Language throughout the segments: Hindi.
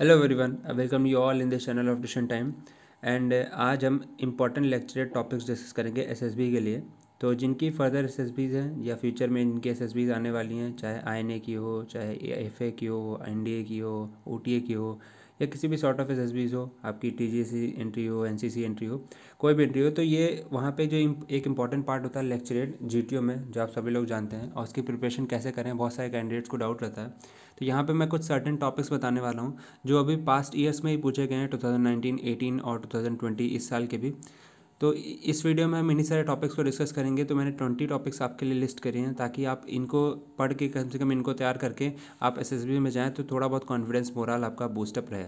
Hello everyone welcome you all in the channel of डिशन time and आज हम इंपॉर्टेंट लेक्चर टॉपिक्स डिस्कस करेंगे एसएसबी के लिए। तो जिनकी फर्दर एसएसबीज हैं या फ्यूचर में इनकी बीज आने वाली हैं, चाहे आईएनए की हो, चाहे एफए की हो एनडीए की हो ओटीए की हो या किसी भी सॉर्ट ऑफ़ एस हो, आपकी टीजीसी एंट्री हो एनसीसी एंट्री हो, कोई भी एंट्री हो तो ये वहाँ पे जो एक इंपॉर्टेंट पार्ट होता है लेक्चरेट जी में, जो आप सभी लोग जानते हैं, और उसकी प्रिपरेशन कैसे करें, बहुत सारे कैंडिडेट्स को डाउट रहता है। तो यहाँ पे मैं कुछ सर्टेन टॉपिक्स बताने वाला हूँ, जो अभी पास्ट ईयर्स में ही पूछे गए हैं टू थाउज़ेंड और टू इस साल के भी। तो इस वीडियो में हम इन्हीं सारे टॉपिक्स को डिस्कस करेंगे तो मैंने ट्वेंटी टॉपिक्स आपके लिए लिस्ट करे हैं ताकि आप इनको पढ़ के कम से कम इनको तैयार करके आप एसएसबी में जाएँ तो थोड़ा बहुत कॉन्फिडेंस मोरल आपका बूस्टअप रहे।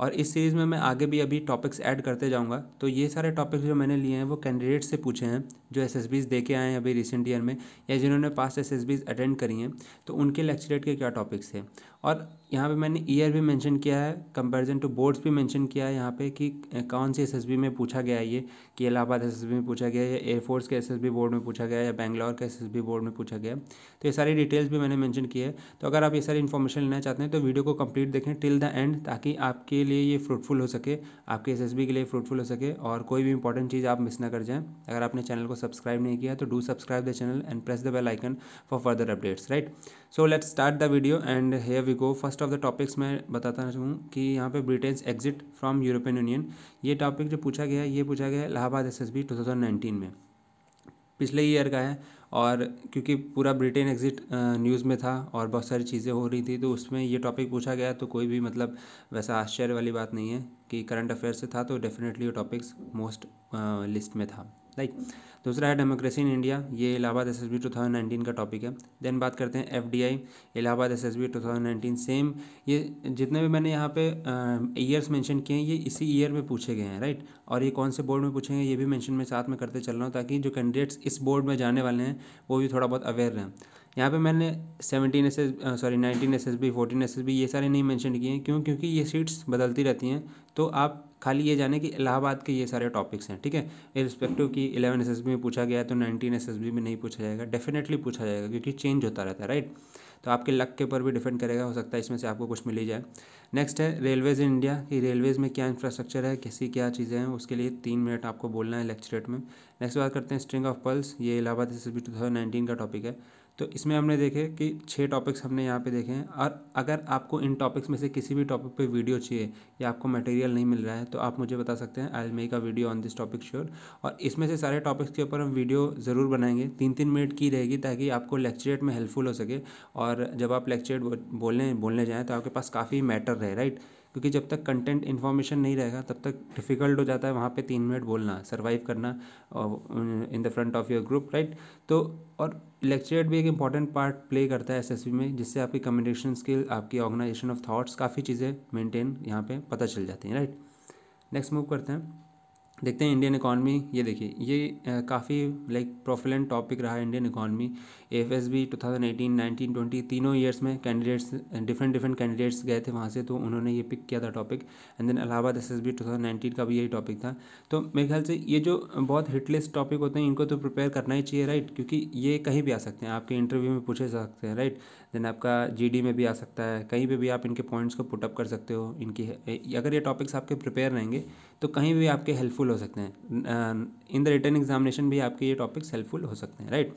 और इस सीरीज़ में मैं आगे भी अभी टॉपिक्स ऐड करते जाऊँगा तो ये सारे टॉपिक्स जो मैंने लिए हैं वो कैंडिडेट से पूछे हैं, जो एस एस दे के आए हैं अभी रिसेंट ईयर में, या जिन्होंने पास एस एस अटेंड करी हैं तो उनके लेक्चरेट के क्या टॉपिक्स थे और यहाँ पे मैंने ईयर भी मेंशन किया है कंपैरिजन टू बोर्ड्स भी मेंशन किया है यहाँ पे कि कौन सी एसएसबी में पूछा गया है ये? कि इलाहाबाद एसएसबी में पूछा गया है या एयरफोर्स के एसएसबी बोर्ड में पूछा गया या बैंगलोर के एसएसबी बोर्ड में पूछा गया तो ये सारी डिटेल्स भी मैंने मैंशन की है। तो अगर आप ये सारी इन्फॉर्मेशन लेना चाहते हैं तो वीडियो को कंप्लीट देखें टिल द एंड ताकि आपके लिए ये फ्रूटफुल हो सके, आपके एसएसबी के लिए फ्रूटफुल हो सके और कोई भी इंपॉर्टेंट चीज़ आप मिस ना कर जाएँ। अगर आपने चैनल को सब्सक्राइब नहीं किया तो do subscribe the channel and press the bell icon for further updates right so let's start the video and here we go first of the topics मैं बताता हूँ कि यहाँ पे Britain exit from European Union ये टॉपिक जो पूछा गया है, ये पूछा गया है इलाहाबाद एस एस में। पिछले ईयर का है और क्योंकि पूरा ब्रिटेन एग्ज़िट न्यूज़ में था और बहुत सारी चीज़ें हो रही थी तो उसमें ये टॉपिक पूछा गया तो कोई भी मतलब वैसा आश्चर्य वाली बात नहीं है कि करंट अफेयर से था तो डेफिनेटली वो टॉपिक्स मोस्ट लिस्ट में था। राइट दूसरा है डेमोक्रेसी इन इंडिया ये Allahabad S S B two thousand nineteen का टॉपिक है। देन बात करते हैं F D I Allahabad S S B two thousand nineteen same ये जितने भी मैंने यहाँ पे ईयर्स मेंशन किए हैं, ये इसी ईयर में पूछे गए हैं राइट और ये कौन से बोर्ड में पूछेंगे ये भी मैंशन मैं साथ में करते चल रहा हूँ ताकि जो कैंडिडेट्स इस बोर्ड में जाने वाले हैं, वो भी थोड़ा बहुत अवेयर रहें। यहाँ पे मैंने seventeen S S sorry nineteen S S B fourteen S S B ये सारे नहीं मेंशन किए हैं। क्यों? क्योंकि ये सीट्स बदलती रहती हैं। तो आप खाली ये जाने कि इलाहाबाद के ये सारे टॉपिक्स हैं, ठीक है? रिस्पेक्टिव कि इलेवन एस में पूछा गया तो नाइनटीन एस में नहीं पूछा जाएगा डेफिनेटली पूछा जाएगा, क्योंकि चेंज होता रहता है राइट तो आपके लक के ऊपर भी डिपेंड करेगा, हो सकता है इसमें से आपको कुछ मिल जाए। नेक्स्ट है रेलवेज़ इन इंडिया कि रेलवेज़ में क्या इंफ्रास्ट्रक्चर है, कैसी क्या चीज़ें हैं, उसके लिए तीन मिनट आपको बोलना है लेक्चरेट में। नेक्स्ट बात करते हैं स्ट्रिंग ऑफ़ पल्स ये इलाहाबाद एस एस का टॉपिक है। तो इसमें हमने देखे कि छः टॉपिक्स हमने यहाँ पे देखे हैं। और अगर आपको इन टॉपिक्स में से किसी भी टॉपिक पे वीडियो चाहिए या आपको मटेरियल नहीं मिल रहा है तो आप मुझे बता सकते हैं। I'll make a video on this topic sure और इसमें से सारे टॉपिक्स के ऊपर हम वीडियो ज़रूर बनाएँगे। तीन तीन मिनट की रहेगी ताकि आपको लेक्चरेट में हेल्पफुल हो सके। और जब आप लेक्चरेट बोलने बोलने जाएँ तो आपके पास काफ़ी मैटर रहे राइट क्योंकि जब तक कंटेंट इन्फॉर्मेशन नहीं रहेगा, तब तक डिफ़िकल्ट हो जाता है वहाँ पे तीन मिनट बोलना सर्वाइव करना in the front of your group right तो और लेक्चरेट भी एक इंपॉर्टेंट पार्ट प्ले करता है एसएसबी में, जिससे आपकी कम्युनिकेशन स्किल आपकी ऑर्गेनाइजेशन ऑफ़ थाट्स काफ़ी चीज़ें मेनटेन यहाँ पर पता चल जाती हैं राइट नेक्स्ट मूव करते हैं। देखते हैं इंडियन इकॉनमी ये देखिए, ये काफ़ी लाइक प्रोफिलेंट टॉपिक रहा Indian economy F S B two thousand eighteen nineteen twenty तीनों ईयर्स में कैंडिडेट्स डिफरेंट डिफरेंट कैंडिडेट्स गए थे वहाँ से तो उन्होंने ये पिक किया था topic and then Allahabad S S B two thousand nineteen का भी यही टॉपिक था। तो मेरे ख्याल से ये जो बहुत हिटलिस्ट टॉपिक होते हैं, इनको तो प्रिपेयर करना ही चाहिए राइट क्योंकि ये कहीं भी आ सकते हैं, आपके इंटरव्यू में पूछे जा सकते हैं राइट देन आपका जीडी में भी आ सकता है। कहीं पर भी आप इनके पॉइंट्स को पुटअप कर सकते हो, इनकी अगर ये टॉपिक्स आपके प्रिपेयर रहेंगे तो कहीं भी आपके हेल्पफुल हो सकते हैं। इन द रिटर्न एग्जामिनेशन भी आपके ये टॉपिक्स हेल्पफुल हो सकते हैं right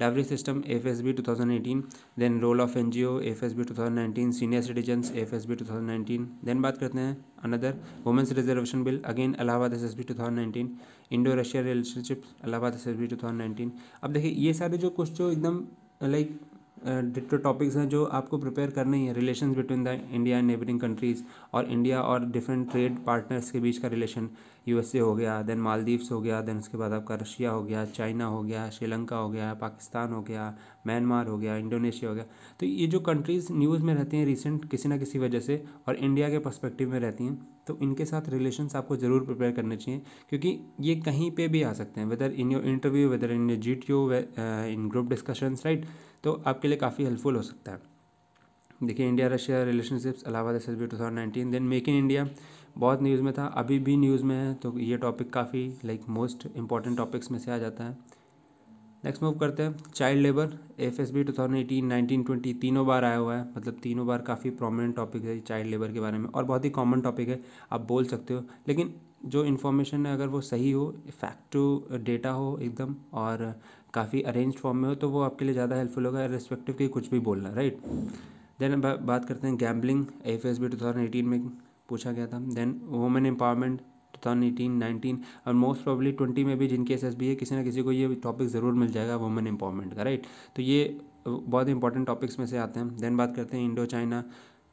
dowry system F S B two thousand eighteen then role of N G O F S B two thousand nineteen senior citizens F S B two thousand nineteen then बात करते हैं another women's reservation bill again Allahabad S S B two thousand nineteen Indo Russia relationship Allahabad S S B two thousand nineteen अब देखिए, ये सारे जो कुछ जो एकदम लाइक डिटो टॉपिक्स हैं जो आपको प्रिपेयर करने ही है relation between the India and neighbouring countries और इंडिया और डिफरेंट ट्रेड पार्टनर्स के बीच का रिलेशन यूएसए हो गया देन मालदीव्स हो गया देन उसके बाद आपका रशिया हो गया, चाइना हो गया, श्रीलंका हो गया, पाकिस्तान हो गया, म्यांमार हो गया, इंडोनेशिया हो गया। तो ये जो कंट्रीज़ न्यूज़ में रहती हैं रिसेंट किसी ना किसी वजह से और इंडिया के पर्सपेक्टिव में रहती हैं तो इनके साथ रिलेशंस आपको ज़रूर प्रिपेयर करने चाहिए, क्योंकि ये कहीं पे भी आ सकते हैं whether in your interview whether in G T O in group discussions right तो आपके लिए काफ़ी हेल्पफुल हो सकता है। देखिए इंडिया रशिया रिलेशनशिप्स अलावा S S B two thousand nineteen then make in India बहुत न्यूज़ में था, अभी भी न्यूज़ में है तो ये टॉपिक काफ़ी लाइक मोस्ट इंपॉर्टेंट टॉपिक्स में से आ जाता है। नेक्स्ट मूव करते हैं child labour F S B two thousand eighteen nineteen twenty तीनों बार आया हुआ है मतलब तीनों बार काफ़ी प्रोमिनेंट टॉपिक है चाइल्ड लेबर के बारे में, और बहुत ही कॉमन टॉपिक है, आप बोल सकते हो, लेकिन जो इन्फॉर्मेशन है, अगर वो सही हो फैक्ट टू डेटा हो एकदम, और काफ़ी अरेंज फॉर्म में हो तो वो आपके लिए ज़्यादा हेल्पफुल होगा रिस्पेक्टिव की कुछ भी बोलना राइट देन बात करते हैं gambling F S B two thousand eighteen में पूछा गया था। Then women empowerment two thousand eighteen nineteen और मोस्ट प्रॉब्ली ट्वेंटी में भी जिनके एस एस बी है, किसी ना किसी को ये टॉपिक ज़रूर मिल जाएगा वुमेन एम्पावरमेंट का राइट तो ये बहुत इंपॉर्टेंट टॉपिक्स में से आते हैं। देन बात करते हैं इंडो चाइना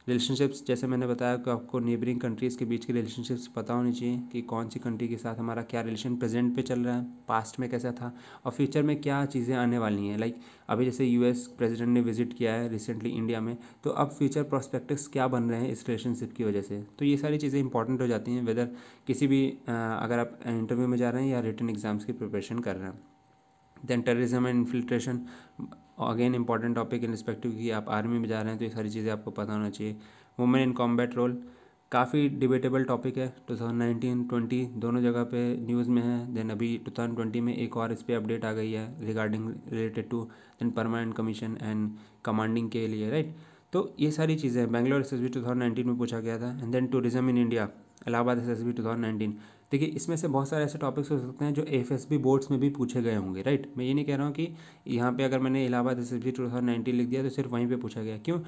रिलेशनशिप्स जैसे मैंने बताया कि आपको नेबरिंग कंट्रीज़ के बीच की रिलेशनशिप्स पता होनी चाहिए कि कौन सी कंट्री के साथ हमारा क्या रिलेशन प्रेजेंट पे चल रहा है पास्ट में कैसा था और फ्यूचर में क्या चीज़ें आने वाली हैं। लाइक अभी जैसे यूएस प्रेसिडेंट ने विज़िट किया है रिसेंटली इंडिया में तो अब फ्यूचर प्रोस्पेक्टिव्स क्या बन रहे हैं इस रिलेशनशिप की वजह से? तो ये सारी चीज़ें इंपॉर्टेंट हो जाती हैं वेदर किसी भी अगर आप इंटरव्यू में जा रहे हैं या रिटर्न एग्ज़ाम्स की प्रिपरेशन कर रहे हैं। Then terrorism and infiltration again important topic in respective कि आप आर्मी में जा रहे हैं तो ये सारी चीज़ें आपको पता होना चाहिए। वुमेन इन कॉम्बैट रोल काफ़ी डिबेटेबल टॉपिक है। टू थाउज़ेंड नाइनटीन ट्वेंटी दोनों जगह पे न्यूज़ में है। देन अभी टू थाउज़ेंड ट्वेंटी में एक और इस पर अपडेट आ गई है regarding related to then permanent commission and commanding के लिए राइट तो ये सारी चीज़ें Bangalore S S B two thousand nineteen में पूछा गया था। And then tourism in India Allahabad S S B two thousand nineteen देखिए, इसमें से बहुत सारे ऐसे टॉपिक्स हो सकते हैं जो एफ़ एस बी बोर्ड्स में भी पूछे गए होंगे राइट मैं ये नहीं कह रहा हूँ कि यहाँ पे अगर मैंने Allahabad S S B two thousand nineteen लिख दिया तो सिर्फ़ वहीं पे पूछा गया। क्यों?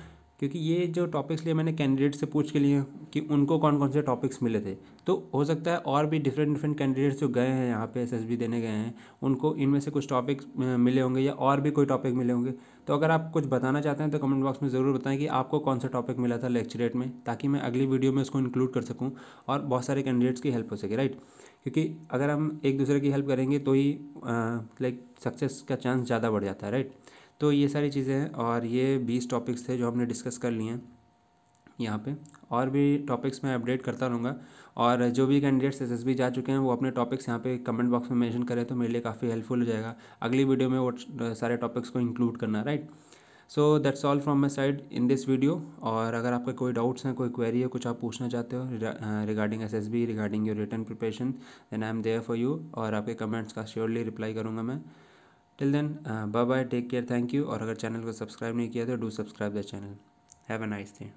क्योंकि ये जो टॉपिक्स लिए मैंने कैंडिडेट से पूछ के लिए कि उनको कौन कौन से टॉपिक्स मिले थे। तो हो सकता है और भी डिफरेंट डिफरेंट कैंडिडेट्स जो गए हैं यहाँ पे एसएसबी देने गए हैं, उनको इनमें से कुछ टॉपिक्स मिले होंगे या और भी कोई टॉपिक मिले होंगे। तो अगर आप कुछ बताना चाहते हैं तो कमेंट बॉक्स में ज़रूर बताएँ कि आपको कौन सा टॉपिक मिला था लेक्चरेट में, ताकि मैं अगली वीडियो में उसको इंक्लूड कर सकूँ और बहुत सारे कैंडिडेट्स की हेल्प हो सके राइट क्योंकि अगर हम एक दूसरे की हेल्प करेंगे तो ही लाइक सक्सेस का चांस ज़्यादा बढ़ जाता है राइट तो ये सारी चीज़ें हैं और ये बीस टॉपिक्स थे जो हमने डिस्कस कर लिए हैं यहाँ पे। और भी टॉपिक्स मैं अपडेट करता रहूँगा। और जो भी कैंडिडेट्स एस जा चुके हैं, वो अपने टॉपिक्स यहाँ पे कमेंट बॉक्स में मेंशन करें तो मेरे लिए काफ़ी हेल्पफुल हो जाएगा। अगली वीडियो में वो सारे टॉपिक्स को इंक्लूड करना right so that's all from my side in this video और अगर आपके कोई डाउट्स हैं, कोई क्वेरी है, कुछ आप पूछना चाहते हो regarding S S B regarding your written preparation then I am there for you और आपके कमेंट्स का श्योरली रिप्लाई करूँगा मैं। Till then bye bye take care thank you और अगर चैनल को सब्सक्राइब नहीं किया तो do subscribe the channel. Have a nice day